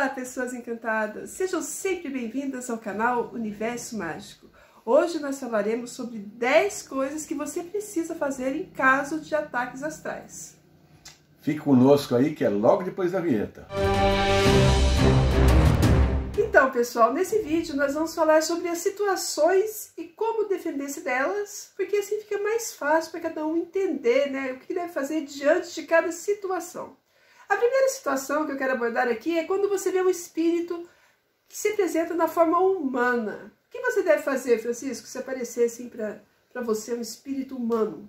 Olá, pessoas encantadas! Sejam sempre bem-vindas ao canal Universo Mágico. Hoje nós falaremos sobre 10 coisas que você precisa fazer em caso de ataques astrais. Fique conosco aí que é logo depois da vinheta. Então, pessoal, nesse vídeo nós vamos falar sobre as situações e como defender-se delas, porque assim fica mais fácil para cada um entender né, o que deve fazer diante de cada situação. A primeira situação que eu quero abordar aqui é quando você vê um espírito que se apresenta na forma humana. O que você deve fazer, Francisco, se aparecer assim para você um espírito humano?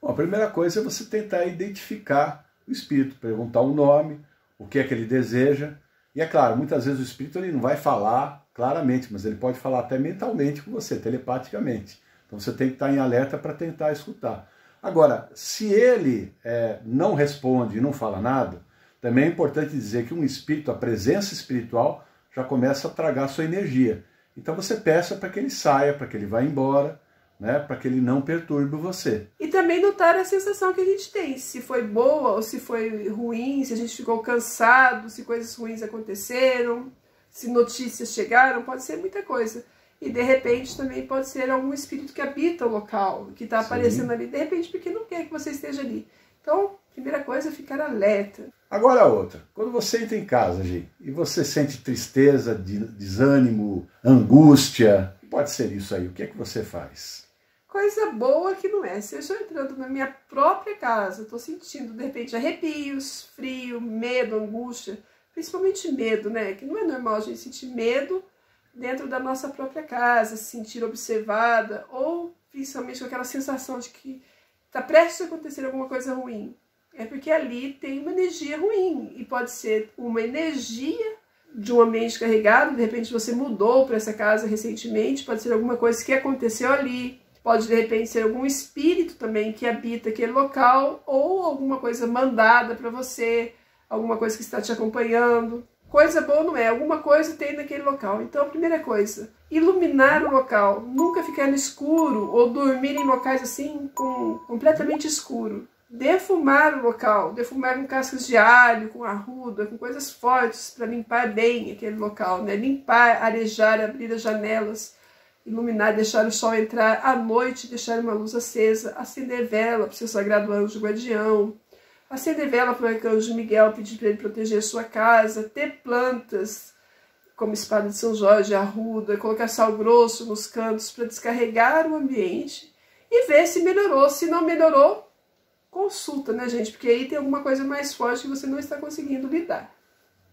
Bom, a primeira coisa é você tentar identificar o espírito, perguntar o nome, o que é que ele deseja. E é claro, muitas vezes o espírito ele não vai falar claramente, mas ele pode falar até mentalmente com você, telepaticamente. Então você tem que estar em alerta para tentar escutar. Agora, se ele é, não responde e não fala nada, também é importante dizer que um espírito, a presença espiritual, já começa a tragar sua energia. Então você peça para que ele saia, para que ele vá embora, né, para que ele não perturbe você. E também notar a sensação que a gente tem, se foi boa ou se foi ruim, se a gente ficou cansado, se coisas ruins aconteceram, se notícias chegaram, pode ser muita coisa. E de repente também pode ser algum espírito que habita o local, que está aparecendo ali, de repente porque não quer que você esteja ali. Então, primeira coisa é ficar alerta. Agora a outra, quando você entra em casa, Gi, e você sente tristeza, desânimo, angústia, pode ser isso aí, o que é que você faz? Coisa boa que não é. Se eu estou entrando na minha própria casa, estou sentindo de repente arrepios, frio, medo, angústia, principalmente medo, né? Que não é normal a gente sentir medo dentro da nossa própria casa, se sentir observada, ou principalmente com aquela sensação de que está prestes a acontecer alguma coisa ruim. É porque ali tem uma energia ruim e pode ser uma energia de um ambiente carregado, de repente você mudou para essa casa recentemente, pode ser alguma coisa que aconteceu ali, pode de repente ser algum espírito também que habita aquele local ou alguma coisa mandada para você, alguma coisa que está te acompanhando. Coisa boa não é, alguma coisa tem naquele local. Então, a primeira coisa, iluminar o local, nunca ficar no escuro ou dormir em locais assim com completamente escuro. Defumar o local, defumar com cascas de alho, com arruda, com coisas fortes para limpar bem aquele local, né? Limpar, arejar, abrir as janelas, iluminar, deixar o sol entrar à noite, deixar uma luz acesa, acender vela para o seu sagrado anjo guardião, acender vela para o arcanjo Miguel, pedir para ele proteger sua casa, ter plantas como espada de São Jorge, arruda, colocar sal grosso nos cantos para descarregar o ambiente e ver se melhorou. Se não melhorou, consulta, né, gente? Porque aí tem alguma coisa mais forte que você não está conseguindo lidar.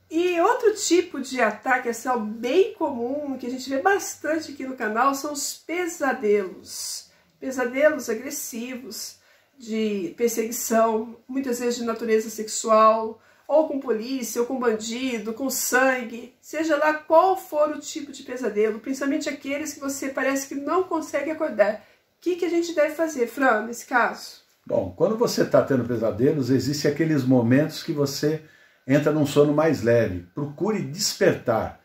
E outro tipo de ataque astral bem comum, que a gente vê bastante aqui no canal, são os pesadelos. Pesadelos agressivos, de perseguição, muitas vezes de natureza sexual, ou com polícia, ou com bandido, com sangue, seja lá qual for o tipo de pesadelo, principalmente aqueles que você parece que não consegue acordar. O que, que a gente deve fazer, Fran, nesse caso? Bom, quando você está tendo pesadelos, existem aqueles momentos que você entra num sono mais leve. Procure despertar.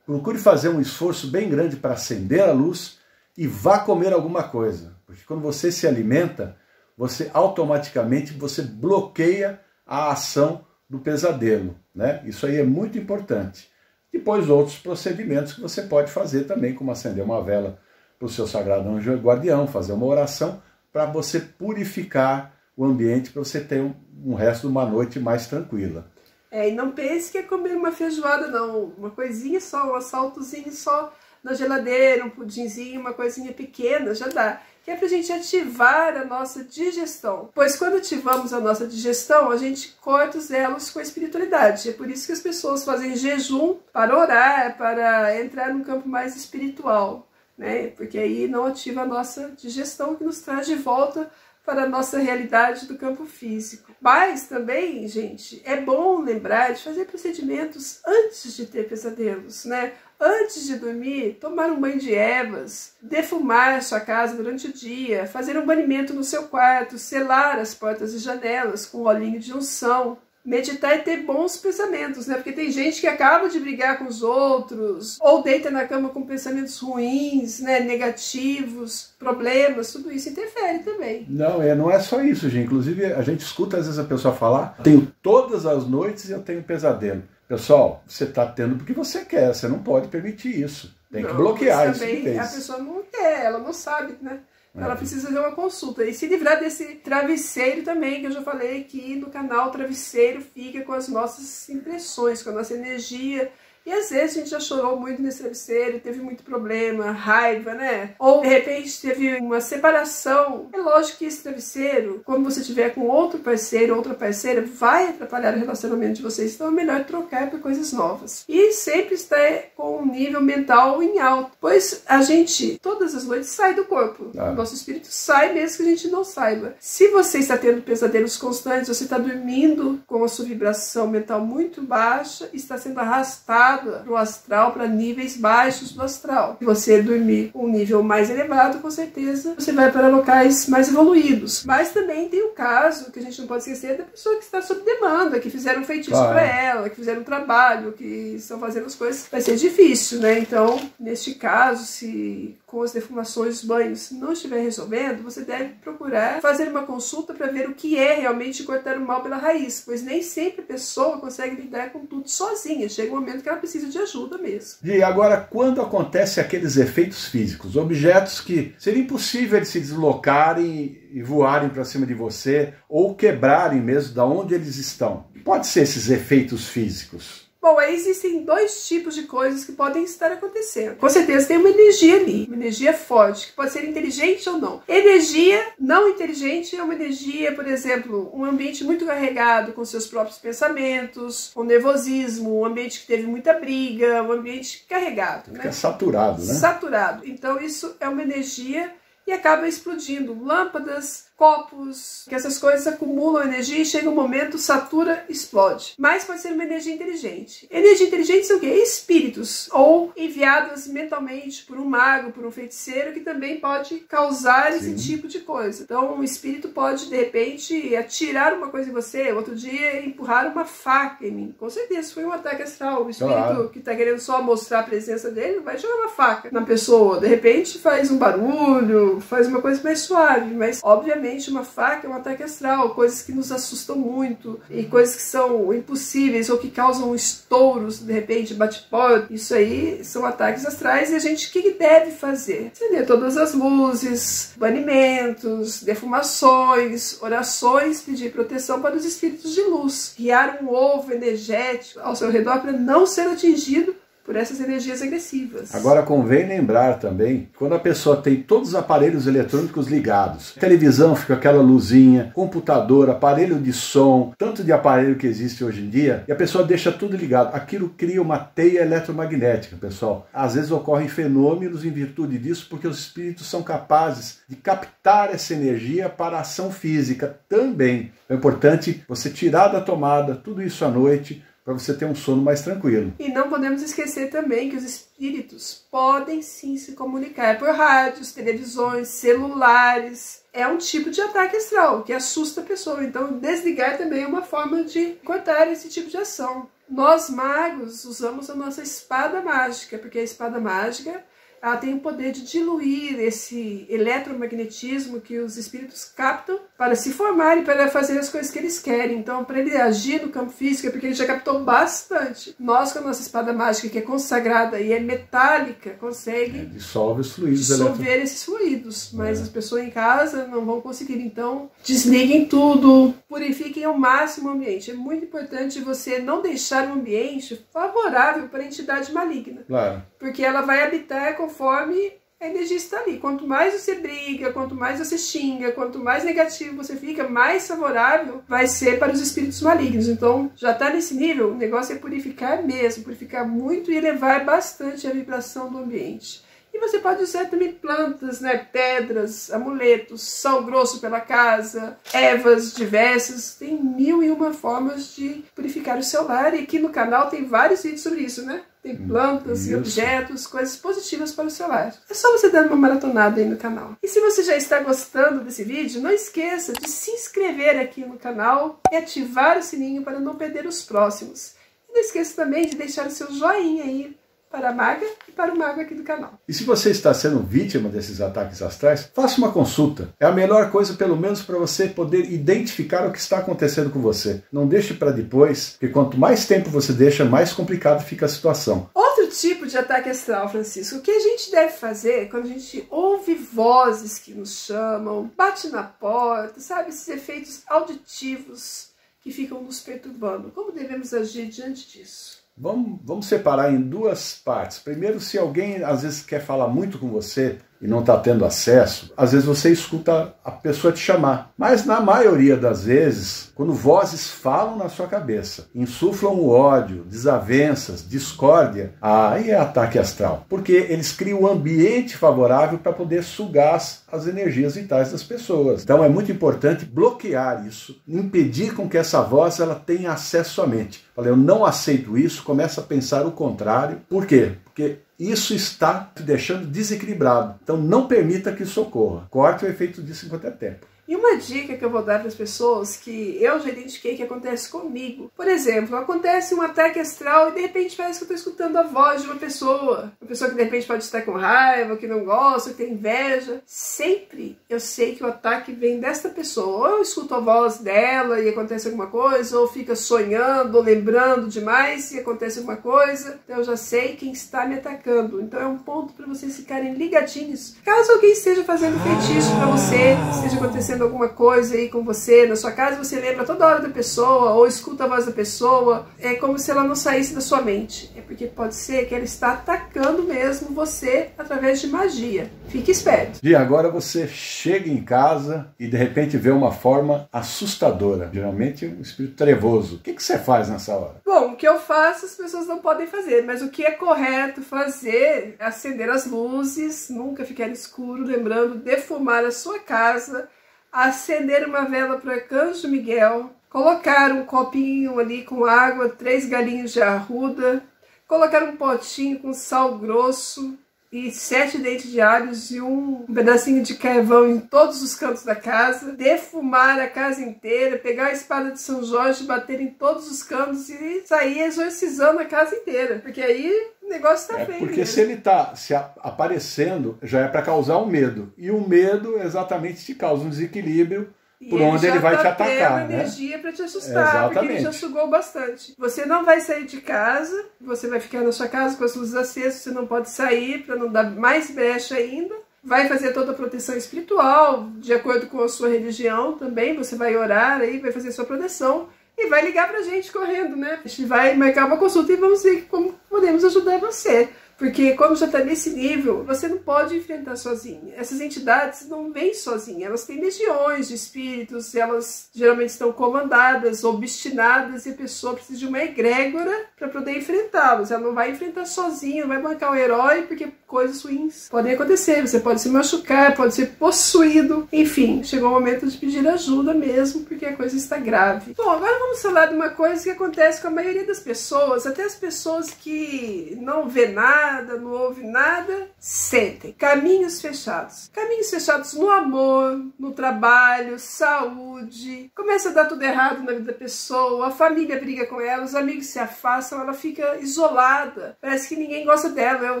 Procure fazer um esforço bem grande para acender a luz e vá comer alguma coisa. Porque quando você se alimenta, você automaticamente você bloqueia a ação do pesadelo. Né? Isso aí é muito importante. Depois outros procedimentos que você pode fazer também, como acender uma vela para o seu sagrado anjo guardião, fazer uma oração para você purificar o ambiente, para você ter um, um resto de uma noite mais tranquila. É, e não pense que é comer uma feijoada, não. Uma coisinha só, um assaltozinho só na geladeira, um pudinzinho, uma coisinha pequena, já dá que é para a gente ativar a nossa digestão. Pois quando ativamos a nossa digestão, a gente corta os elos com a espiritualidade. É por isso que as pessoas fazem jejum para orar, para entrar num campo mais espiritual, né? Porque aí não ativa a nossa digestão, que nos traz de volta para a nossa realidade do campo físico. Mas também, gente, é bom lembrar de fazer procedimentos antes de ter pesadelos, né? Antes de dormir, tomar um banho de ervas, defumar sua casa durante o dia, fazer um banimento no seu quarto, selar as portas e janelas com olhinho de unção, meditar e ter bons pensamentos, né? Porque tem gente que acaba de brigar com os outros, ou deita na cama com pensamentos ruins, né? Negativos, problemas, tudo isso interfere também. Não, é, não é só isso, gente. Inclusive, a gente escuta às vezes a pessoa falar: tenho todas as noites eu tenho pesadelo. Pessoal, você está tendo porque você quer, você não pode permitir isso. Tem não, que bloquear isso. também a pessoa não quer, ela não sabe, né? Ela é. precisa fazer uma consulta e se livrar desse travesseiro também, que eu já falei aqui no canal. O travesseiro fica com as nossas impressões, com a nossa energia e às vezes a gente já chorou muito nesse travesseiro, teve muito problema, raiva, né? Ou de repente teve uma separação. É lógico que esse travesseiro, quando você tiver com outro parceiro, outra parceira, vai atrapalhar o relacionamento de vocês. Então é melhor trocar por coisas novas. E sempre estar com um nível mental em alto. Pois a gente, todas as noites, sai do corpo. Ah. O nosso espírito sai mesmo que a gente não saiba. Se você está tendo pesadelos constantes, você está dormindo com a sua vibração mental muito baixa, está sendo arrastado elevada no astral para níveis baixos do astral. Se você dormir com um nível mais elevado, com certeza você vai para locais mais evoluídos. Mas também tem o caso que a gente não pode esquecer da pessoa que está sob demanda, que fizeram um feitiço ah, para ela, que fizeram um trabalho, que estão fazendo as coisas. Vai ser difícil, né? Então, neste caso, se com as defumações, os banhos, não estiver resolvendo, você deve procurar fazer uma consulta para ver o que é realmente cortar o mal pela raiz, pois nem sempre a pessoa consegue lidar com tudo sozinha. Chega um momento que ela precisa de ajuda mesmo. E agora, quando acontece aqueles efeitos físicos, objetos que seria impossível de se deslocarem e voarem para cima de você ou quebrarem mesmo da onde eles estão, pode ser esses efeitos físicos. Bom, aí existem dois tipos de coisas que podem estar acontecendo. Com certeza tem uma energia ali, uma energia forte, que pode ser inteligente ou não. Energia não inteligente é uma energia, por exemplo, um ambiente muito carregado com seus próprios pensamentos, com nervosismo, um ambiente que teve muita briga, um ambiente carregado. Fica né? saturado, né? Saturado. Então isso é uma energia e acaba explodindo. Lâmpadas, copos, que essas coisas acumulam energia e chega um momento, satura, explode. Mas pode ser uma energia inteligente. Energia inteligente são o quê? Espíritos, ou enviadas mentalmente por um mago, por um feiticeiro, que também pode causar Sim. esse tipo de coisa. Então, um espírito pode, de repente, atirar uma coisa em você, outro dia empurrar uma faca em mim. Com certeza, foi um ataque astral. O espírito claro. que está querendo só mostrar a presença dele vai jogar uma faca na pessoa. De repente, faz um barulho, faz uma coisa mais suave, mas, obviamente, uma faca é um ataque astral, coisas que nos assustam muito e coisas que são impossíveis ou que causam estouros, de repente, bate-pó. Isso aí são ataques astrais e a gente o que deve fazer? Acender todas as luzes, banimentos, defumações, orações, pedir proteção para os espíritos de luz, guiar um ovo energético ao seu redor para não ser atingido por essas energias agressivas. Agora convém lembrar também, quando a pessoa tem todos os aparelhos eletrônicos ligados, televisão fica aquela luzinha, computador, aparelho de som, tanto de aparelho que existe hoje em dia, e a pessoa deixa tudo ligado, aquilo cria uma teia eletromagnética, pessoal. Às vezes ocorrem fenômenos em virtude disso, porque os espíritos são capazes de captar essa energia para a ação física também. É importante você tirar da tomada tudo isso à noite, para você ter um sono mais tranquilo. E não podemos esquecer também que os espíritos podem sim se comunicar por rádios, televisões, celulares. É um tipo de ataque astral que assusta a pessoa. Então, desligar também é uma forma de cortar esse tipo de ação. Nós magos usamos a nossa espada mágica, porque a espada mágica ela tem o poder de diluir esse eletromagnetismo que os espíritos captam para se formarem, para fazer as coisas que eles querem. Então, para ele agir no campo físico, é porque ele já captou bastante. Nós, com a nossa espada mágica, que é consagrada e é metálica, consegue é, dissolve os fluidos dissolver eletro... esses fluidos. Mas é. as pessoas em casa não vão conseguir. Então, desliguem tudo, purifiquem ao máximo o ambiente. É muito importante você não deixar um ambiente favorável para a entidade maligna. Claro. Porque ela vai habitar conforme a energia está ali. Quanto mais você briga, quanto mais você xinga, quanto mais negativo você fica, mais favorável vai ser para os espíritos malignos. Então, já está nesse nível, o negócio é purificar mesmo, purificar muito e elevar bastante a vibração do ambiente. E você pode usar também plantas, né, pedras, amuletos, sal grosso pela casa, ervas diversas. Tem mil e uma formas de purificar o seu lar. E aqui no canal tem vários vídeos sobre isso, né? Tem plantas e objetos, coisas positivas para o seu lar. É só você dar uma maratonada aí no canal. E se você já está gostando desse vídeo, não esqueça de se inscrever aqui no canal e ativar o sininho para não perder os próximos. E não esqueça também de deixar o seu joinha aí para a maga e para o mago aqui do canal. E se você está sendo vítima desses ataques astrais, faça uma consulta. É a melhor coisa, pelo menos, para você poder identificar o que está acontecendo com você. Não deixe para depois, porque quanto mais tempo você deixa, mais complicado fica a situação. Outro tipo de ataque astral, Francisco, o que a gente deve fazer quando a gente ouve vozes que nos chamam, bate na porta, sabe, esses efeitos auditivos que ficam nos perturbando. Como devemos agir diante disso? Vamos, vamos separar em duas partes. Primeiro, se alguém às vezes quer falar muito com você e não está tendo acesso, às vezes você escuta a pessoa te chamar. Mas na maioria das vezes, quando vozes falam na sua cabeça, insuflam o ódio, desavenças, discórdia, aí é ataque astral. Porque eles criam um ambiente favorável para poder sugar as energias vitais das pessoas. Então é muito importante bloquear isso, impedir com que essa voz ela tenha acesso à mente. Falei, eu não aceito isso, começa a pensar o contrário. Por quê? Porque isso está te deixando desequilibrado. Então não permita que isso ocorra. Corte o efeito disso enquanto é tempo. E uma dica que eu vou dar para as pessoas que eu já identifiquei que acontece comigo. Por exemplo, acontece um ataque astral e de repente parece que eu estou escutando a voz de uma pessoa. Uma pessoa que de repente pode estar com raiva, que não gosta, que tem inveja. Sempre eu sei que o ataque vem desta pessoa. Ou eu escuto a voz dela e acontece alguma coisa, ou fica sonhando, ou lembrando demais e acontece alguma coisa. Então eu já sei quem está me atacando. Então é um ponto para vocês ficarem ligadinhos. Caso alguém esteja fazendo feitiço para você, esteja acontecendo acontecendo alguma coisa aí com você na sua casa, você lembra toda hora da pessoa ou escuta a voz da pessoa, é como se ela não saísse da sua mente. É porque pode ser que ela está atacando mesmo você através de magia. Fique esperto. E agora você chega em casa e de repente vê uma forma assustadora, geralmente um espírito trevoso. O que, que você faz nessa hora? Bom, o que eu faço as pessoas não podem fazer, mas o que é correto fazer é acender as luzes, nunca ficar escuro, lembrando, defumar a sua casa acender uma vela para o Arcanjo Miguel, colocar um copinho ali com água, três galinhos de arruda, colocar um potinho com sal grosso e sete dentes de alhos e um pedacinho de carvão em todos os cantos da casa, defumar a casa inteira, pegar a espada de São Jorge, bater em todos os cantos e sair exorcizando a casa inteira, porque aí o negócio tá é feio. Porque mesmo. se ele tá se aparecendo, já é para causar um medo. E o medo exatamente te causa um desequilíbrio por e onde ele, vai tá te atacar, tendo né? energia para te assustar, Exatamente. porque ele já sugou bastante. Você não vai sair de casa, você vai ficar na sua casa com as luzes acesas, você não pode sair para não dar mais brecha ainda. Vai fazer toda a proteção espiritual, de acordo com a sua religião também, você vai orar aí, vai fazer sua proteção e vai ligar pra gente correndo, né? A gente vai marcar uma consulta e vamos ver como podemos ajudar você. Porque quando já está nesse nível, você não pode enfrentar sozinha. Essas entidades não vêm sozinhas, elas têm legiões de espíritos, elas geralmente estão comandadas, obstinadas, e a pessoa precisa de uma egrégora para poder enfrentá-los. Ela não vai enfrentar sozinha, não vai bancar o herói, porque coisas ruins podem acontecer. Você pode se machucar, pode ser possuído. Enfim, chegou o momento de pedir ajuda mesmo, porque a coisa está grave. Bom, agora vamos falar de uma coisa que acontece com a maioria das pessoas, até as pessoas que não vê nada, não ouve nada, sentem. Caminhos fechados. Caminhos fechados no amor, no trabalho, saúde. Começa a dar tudo errado na vida da pessoa, a família briga com ela, os amigos se afastam, ela fica isolada. Parece que ninguém gosta dela. Eu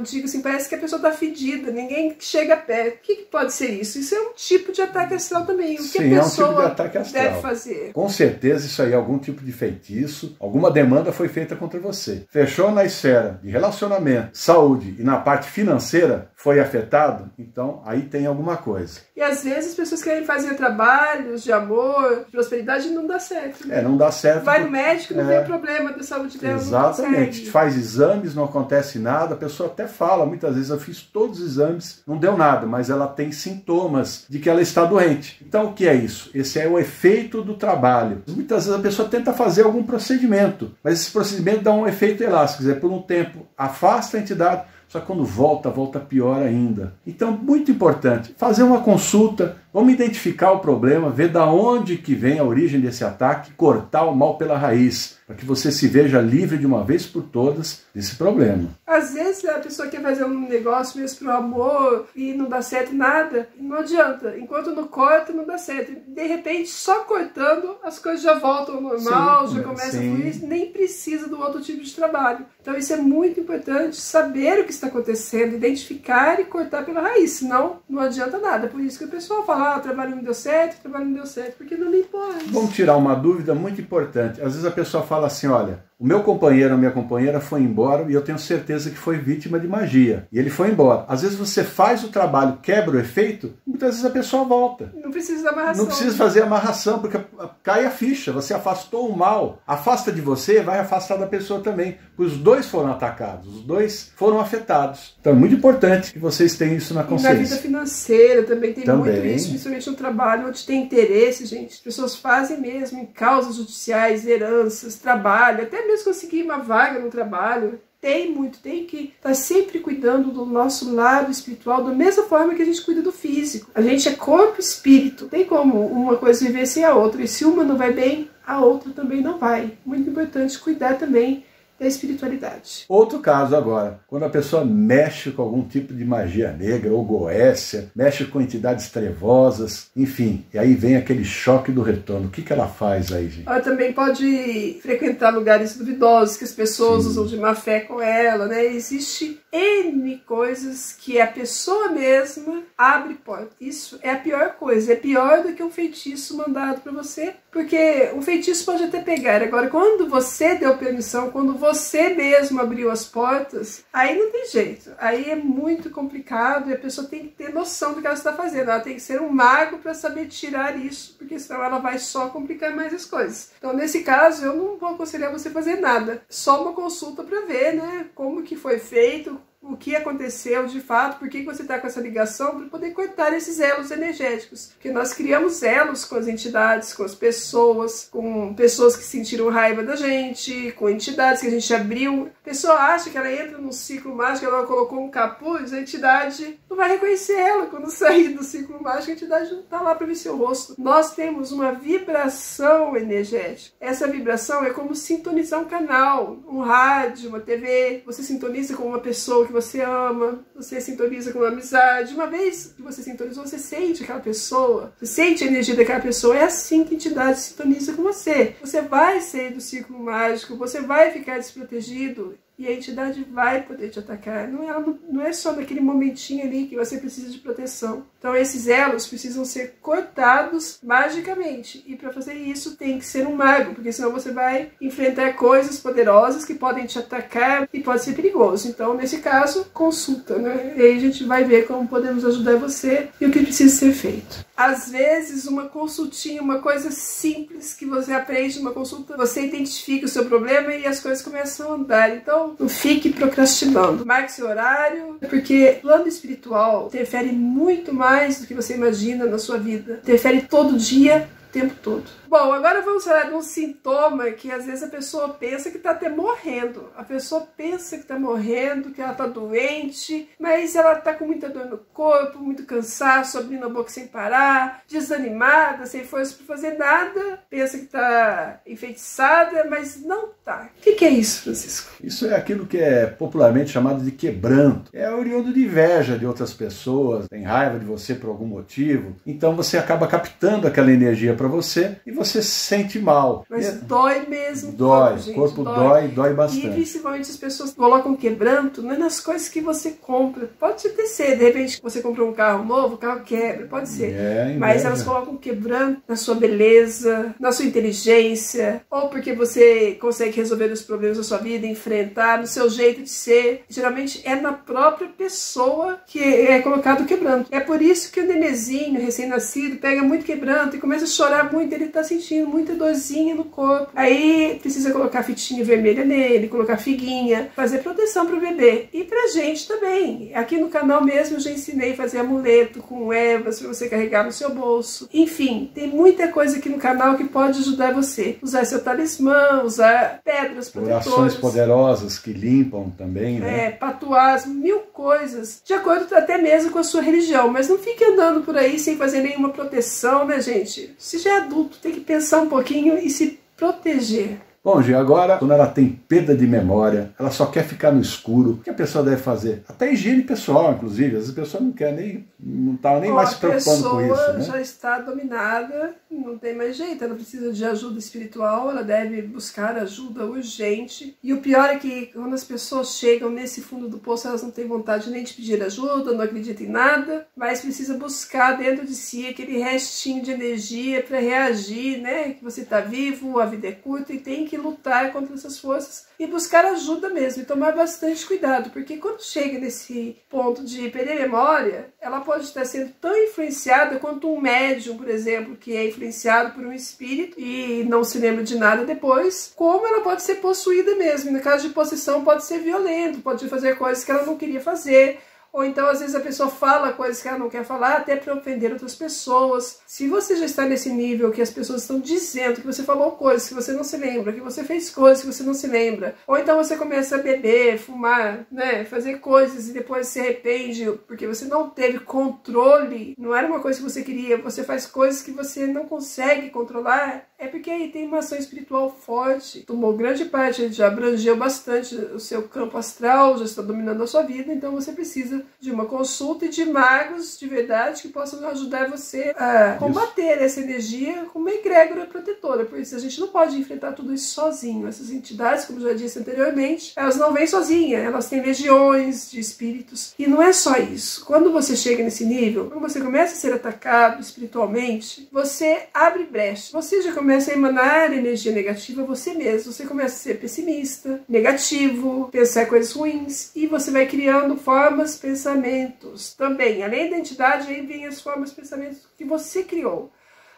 digo assim, parece que a pessoa tá fedida, ninguém chega perto. O que, que pode ser isso? Isso é um tipo de ataque astral também. O que Sim, a é um tipo de pessoa deve fazer? Com certeza isso aí é algum tipo de feitiço, alguma demanda foi feita contra você. Fechou na esfera de relacionamento, saúde e na parte financeira foi afetado, então aí tem alguma coisa. E às vezes as pessoas querem fazer trabalhos de amor, de prosperidade e não dá certo. né? É, não dá certo. Vai no médico, não É. o problema da saúde dela, Exatamente. Faz exames, não acontece nada. A pessoa até fala, muitas vezes eu fiz todos os exames, não deu nada, mas ela tem sintomas de que ela está doente. Então o que é isso? Esse é o efeito do trabalho. Muitas vezes a pessoa tenta fazer algum procedimento, mas esse procedimento dá um efeito elástico, quer dizer, por um tempo afasta a entidade, só que quando volta, volta pior ainda. Então, muito importante, fazer uma consulta, Vamos identificar o problema, ver da onde que vem a origem desse ataque, cortar o mal pela raiz, para que você se veja livre de uma vez por todas desse problema. Às vezes a pessoa quer fazer um negócio mesmo pro amor e não dá certo nada, não adianta. Enquanto não corta, não dá certo. De repente, só cortando, as coisas já voltam ao normal, sim, já começa sim. a fluir, nem precisa do outro tipo de trabalho. Então isso é muito importante, saber o que está acontecendo, identificar e cortar pela raiz, senão não adianta nada. Por isso que o pessoal fala, ah, o trabalho não deu certo, o trabalho não deu certo, porque não me pode. Vamos tirar uma dúvida muito importante. Às vezes a pessoa fala assim, olha, o meu companheiro, a minha companheira foi embora e eu tenho certeza que foi vítima de magia. E ele foi embora. Às vezes você faz o trabalho, quebra o efeito, muitas vezes a pessoa volta. Não precisa da amarração. Não precisa fazer amarração, porque cai a ficha. Você afastou o mal. Afasta de você, vai afastar da pessoa também. Os dois foram atacados, os dois foram afetados. Então é muito importante que vocês tenham isso na consciência. E na vida financeira também tem também. muito isso, principalmente no trabalho, onde tem interesse, gente. As pessoas fazem mesmo em causas judiciais, heranças, trabalho, até mesmo conseguir uma vaga no trabalho, tem muito, tem que estar tá sempre cuidando do nosso lado espiritual, da mesma forma que a gente cuida do físico. A gente é corpo e espírito. Tem como uma coisa viver sem a outra. E se uma não vai bem, a outra também não vai. Muito importante cuidar também da espiritualidade. Outro caso agora, quando a pessoa mexe com algum tipo de magia negra ou goécia, mexe com entidades trevosas, enfim, e aí vem aquele choque do retorno. O que, que ela faz aí, gente? Ela também pode frequentar lugares duvidosos que as pessoas Sim. usam de má fé com ela, né? Existe N coisas que a pessoa mesma abre porta. Isso é a pior coisa. É pior do que um feitiço mandado para você, porque um feitiço pode até pegar. Agora, quando você deu permissão, quando você mesmo abriu as portas, aí não tem jeito. Aí é muito complicado e a pessoa tem que ter noção do que ela está fazendo. Ela tem que ser um mago para saber tirar isso, porque senão ela vai só complicar mais as coisas. Então, nesse caso, eu não vou aconselhar você fazer nada. Só uma consulta para ver, né, como que foi feito, o que aconteceu de fato, por que você está com essa ligação, para poder cortar esses elos energéticos. Porque nós criamos elos com as entidades, com as pessoas, com pessoas que sentiram raiva da gente, com entidades que a gente abriu. A pessoa acha que ela entra num ciclo mágico, ela colocou um capuz, a entidade não vai reconhecer ela quando sair do ciclo mágico, a entidade não está lá para ver seu rosto. Nós temos uma vibração energética. Essa vibração é como sintonizar um canal, um rádio, uma TV. Você sintoniza com uma pessoa que que você ama, você sintoniza com uma amizade. Uma vez que você sintonizou, você sente aquela pessoa, você sente a energia daquela pessoa. É assim que a entidade sintoniza com você. Você vai sair do ciclo mágico, você vai ficar desprotegido e a entidade vai poder te atacar. Não é, não é só naquele momentinho ali que você precisa de proteção. Então esses elos precisam ser cortados magicamente. E para fazer isso tem que ser um mago, porque senão você vai enfrentar coisas poderosas que podem te atacar e pode ser perigoso. Então nesse caso, consulta, né? E aí a gente vai ver como podemos ajudar você e o que precisa ser feito. Às vezes uma consultinha, uma coisa simples que você aprende numa consulta, você identifica o seu problema e as coisas começam a andar. Então não fique procrastinando. Marque seu horário, porque plano espiritual interfere muito mais do que você imagina na sua vida. Interfere todo dia, o tempo todo. Bom, agora vamos falar de um sintoma que às vezes a pessoa pensa que está até morrendo. A pessoa pensa que está morrendo, que ela está doente, mas ela está com muita dor no corpo, muito cansaço, abrindo a boca sem parar, desanimada, sem força para fazer nada, pensa que está enfeitiçada, mas não está. O que, que, é isso, Francisco? Isso é aquilo que é popularmente chamado de quebranto. É oriundo de inveja de outras pessoas, tem raiva de você por algum motivo, então você acaba captando aquela energia para você e você você se sente mal. Mas é, dói mesmo. Dói, o corpo dói, dói, dói bastante. E principalmente as pessoas colocam quebranto não é nas coisas que você compra. Pode até ser, de repente você comprou um carro novo, o carro quebra, pode ser. É, Mas elas colocam quebranto na sua beleza, na sua inteligência, ou porque você consegue resolver os problemas da sua vida, enfrentar, no seu jeito de ser. Geralmente é na própria pessoa que é colocado o quebranto. É por isso que o nenezinho recém-nascido pega muito quebranto e começa a chorar muito, ele tá sentindo muita dorzinha no corpo. Aí precisa colocar fitinha vermelha nele, colocar figuinha, fazer proteção pro bebê. E pra gente também. Aqui no canal mesmo eu já ensinei a fazer amuleto com ervas para você carregar no seu bolso. Enfim, tem muita coisa aqui no canal que pode ajudar você. Usar seu talismã, usar pedras protetoras. Orações poderosas que limpam também, né? É, patuás, mil coisas de acordo até mesmo com a sua religião. Mas não fique andando por aí sem fazer nenhuma proteção, né, gente? Se já é adulto, tem que pensar um pouquinho e se proteger. Bom, Gê, agora, quando ela tem perda de memória, ela só quer ficar no escuro, o que a pessoa deve fazer? Até higiene pessoal, inclusive. Às vezes a pessoa não quer nem, não está nem mais se preocupando com isso. A pessoa já está dominada, não tem mais jeito, ela precisa de ajuda espiritual, ela deve buscar ajuda urgente. E o pior é que quando as pessoas chegam nesse fundo do poço, elas não têm vontade nem de pedir ajuda, não acreditam em nada, mas precisa buscar dentro de si aquele restinho de energia para reagir, né? Que você está vivo, a vida é curta e tem que que lutar contra essas forças e buscar ajuda mesmo e tomar bastante cuidado, porque quando chega nesse ponto de perder memória, ela pode estar sendo tão influenciada quanto um médium, por exemplo, que é influenciado por um espírito e não se lembra de nada depois, como ela pode ser possuída mesmo. E no caso de possessão, pode ser violento, pode fazer coisas que ela não queria fazer ou então, às vezes, a pessoa fala coisas que ela não quer falar, até para ofender outras pessoas. Se você já está nesse nível que as pessoas estão dizendo que você falou coisas que você não se lembra, que você fez coisas que você não se lembra, ou então você começa a beber, fumar, né, fazer coisas e depois se arrepende porque você não teve controle, não era uma coisa que você queria, você faz coisas que você não consegue controlar, é porque aí tem uma ação espiritual forte, tomou grande parte, já abrangeu bastante o seu campo astral, já está dominando a sua vida, então você precisa de uma consulta e de magos de verdade que possam ajudar você a combater isso. essa energia com uma egrégora protetora. Por isso, a gente não pode enfrentar tudo isso sozinho. Essas entidades, como já disse anteriormente, elas não vêm sozinhas, elas têm legiões de espíritos. E não é só isso. Quando você chega nesse nível, quando você começa a ser atacado espiritualmente, você abre brecha. Você já começa a emanar energia negativa você mesmo. Você começa a ser pessimista, negativo, pensar coisas ruins e você vai criando formas pensamentos também. Além da entidade, aí vem as formas de pensamento que você criou.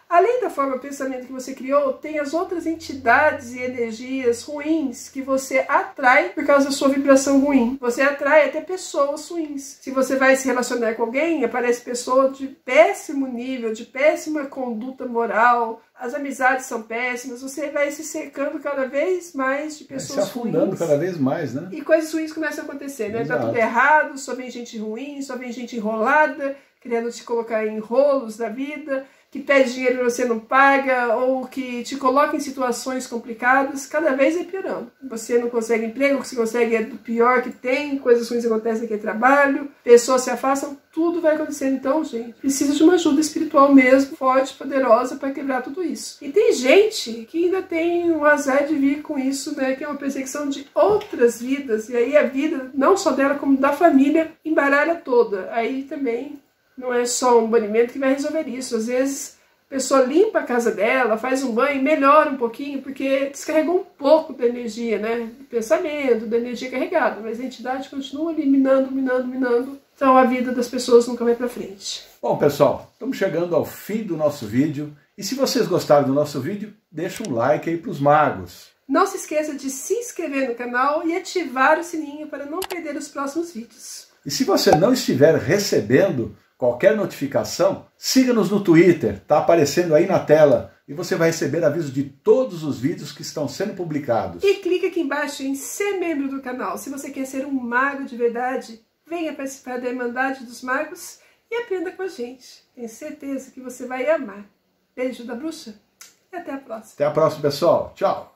Além da forma de pensamento que você criou, tem as outras entidades e energias ruins que você atrai por causa da sua vibração ruim. Você atrai até pessoas ruins. Se você vai se relacionar com alguém, aparece pessoa de péssimo nível, de péssima conduta moral, as amizades são péssimas, você vai se cercando cada vez mais de pessoas vai se afundando ruins. cada vez mais, né? E coisas ruins começam a acontecer, né? Exato. Tá tudo errado, só vem gente ruim, só vem gente enrolada, querendo te colocar em rolos da vida que pede dinheiro e você não paga, ou que te coloca em situações complicadas, cada vez é piorando. Você não consegue emprego, o que você consegue é do pior que tem, coisas ruins acontecem aqui trabalho, pessoas se afastam, tudo vai acontecendo. Então, gente, precisa de uma ajuda espiritual mesmo, forte, poderosa, para quebrar tudo isso. E tem gente que ainda tem o azar de vir com isso, né, que é uma perseguição de outras vidas, e aí a vida, não só dela, como da família, embaralha toda. Aí também não é só um banimento que vai resolver isso. Às vezes a pessoa limpa a casa dela, faz um banho, melhora um pouquinho, porque descarregou um pouco da energia, né? Do pensamento, da energia carregada. Mas a entidade continua eliminando, minando, minando. Então a vida das pessoas nunca vai para frente. Bom, pessoal, estamos chegando ao fim do nosso vídeo. E se vocês gostaram do nosso vídeo, deixa um like aí para os magos. Não se esqueça de se inscrever no canal e ativar o sininho para não perder os próximos vídeos. E se você não estiver recebendo qualquer notificação, siga-nos no Twitter, está aparecendo aí na tela e você vai receber aviso de todos os vídeos que estão sendo publicados. E clique aqui embaixo em ser membro do canal. Se você quer ser um mago de verdade, venha participar da Irmandade dos Magos e aprenda com a gente. Tenho certeza que você vai amar. Beijo da bruxa e até a próxima. Até a próxima, pessoal. Tchau.